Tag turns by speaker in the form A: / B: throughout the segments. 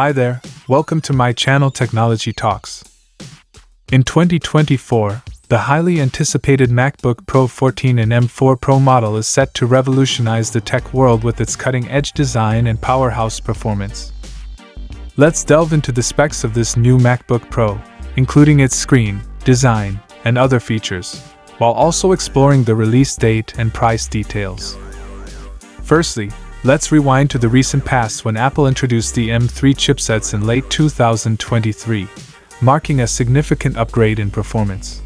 A: Hi there, welcome to my channel Technology Talks. In 2024, the highly anticipated MacBook Pro 14 and M4 Pro model is set to revolutionize the tech world with its cutting edge design and powerhouse performance. Let's delve into the specs of this new MacBook Pro, including its screen, design, and other features, while also exploring the release date and price details. Firstly, let's rewind to the recent past when Apple introduced the M3 chipsets in late 2023, marking a significant upgrade in performance.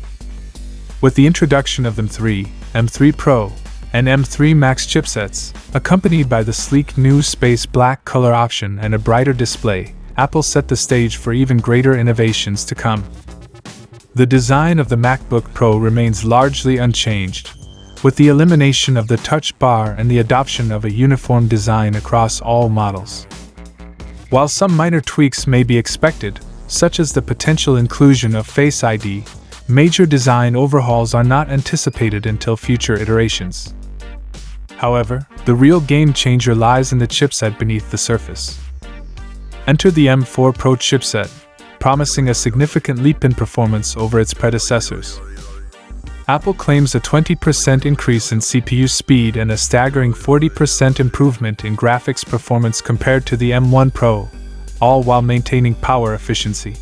A: With the introduction of the M3, M3 Pro, and M3 Max chipsets, accompanied by the sleek new space black color option and a brighter display, Apple set the stage for even greater innovations to come. The design of the MacBook Pro remains largely unchanged, with the elimination of the touch bar and the adoption of a uniform design across all models. While some minor tweaks may be expected, such as the potential inclusion of Face ID, major design overhauls are not anticipated until future iterations. However, the real game changer lies in the chipset beneath the surface. Enter the M4 Pro chipset, promising a significant leap in performance over its predecessors. Apple claims a 20% increase in CPU speed and a staggering 40% improvement in graphics performance compared to the M1 Pro, all while maintaining power efficiency.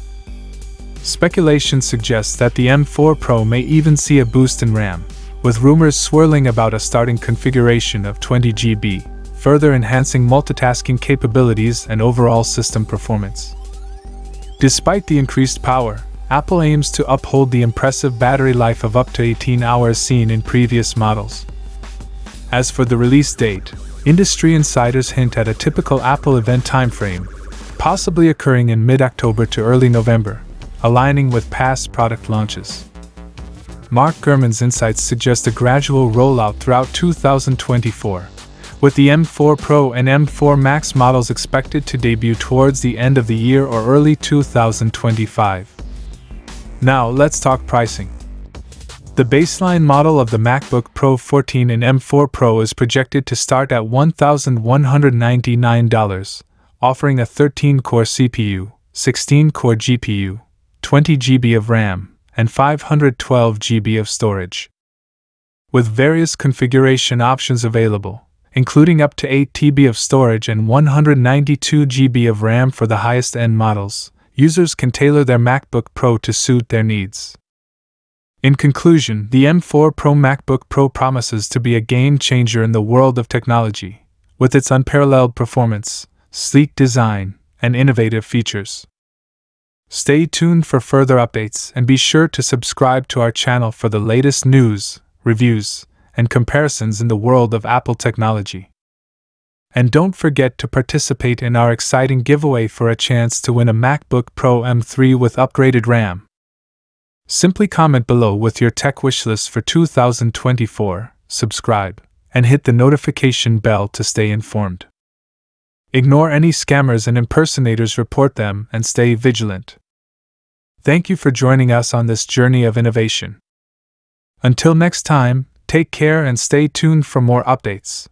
A: Speculation suggests that the M4 Pro may even see a boost in RAM, with rumors swirling about a starting configuration of 20 GB further enhancing multitasking capabilities and overall system performance. Despite the increased power, Apple aims to uphold the impressive battery life of up to 18 hours seen in previous models. As for the release date, industry insiders hint at a typical Apple event timeframe, possibly occurring in mid October to early November, aligning with past product launches. Mark Gurman's insights suggest a gradual rollout throughout 2024, with the M4 Pro and M4 Max models expected to debut towards the end of the year or early 2025. Now, let's talk pricing. The baseline model of the MacBook Pro 14 and M4 Pro is projected to start at $1,199, offering a 13 core CPU, 16 core GPU, 20 GB of RAM, and 512 GB of storage. With various configuration options available, including up to 8 TB of storage and 192 GB of RAM for the highest end models, users can tailor their MacBook Pro to suit their needs. In conclusion, the M4 Pro MacBook Pro promises to be a game changer in the world of technology, with its unparalleled performance, sleek design, and innovative features. Stay tuned for further updates and be sure to subscribe to our channel for the latest news, reviews, and comparisons in the world of Apple technology. And don't forget to participate in our exciting giveaway for a chance to win a MacBook Pro M3 with upgraded RAM. Simply comment below with your tech wishlist for 2024, subscribe, and hit the notification bell to stay informed. Ignore any scammers and impersonators, report them, and stay vigilant. Thank you for joining us on this journey of innovation. Until next time, Take care and stay tuned for more updates.